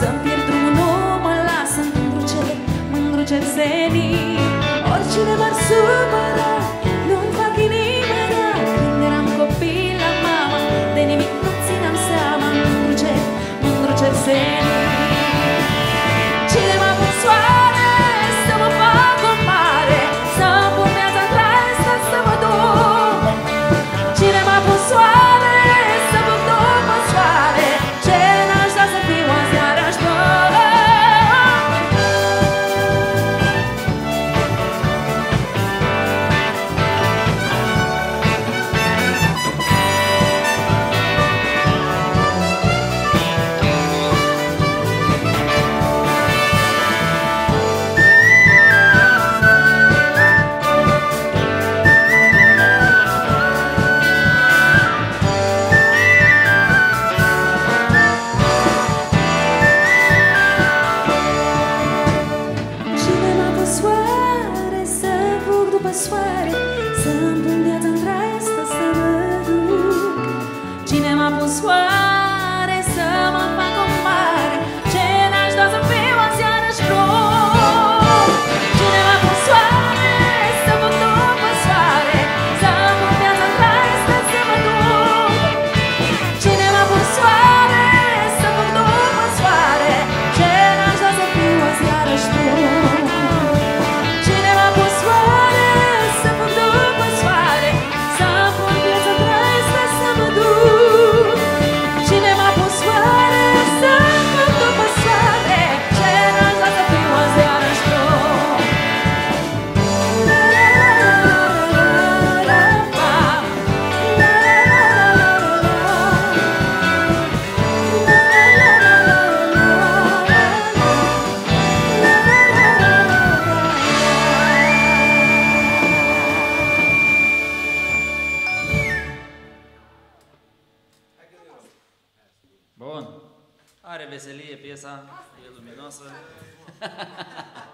Să-mi pierd drumul, nu mă las Îmi îngruce, mă îngruce senii Oricine m-ar supăra swell. Are veselie piesa, e luminoasă.